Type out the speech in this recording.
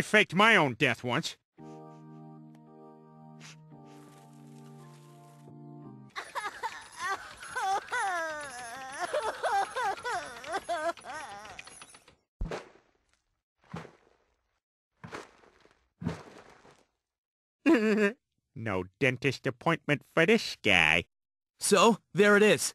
I faked my own death once. no dentist appointment for this guy. So, there it is.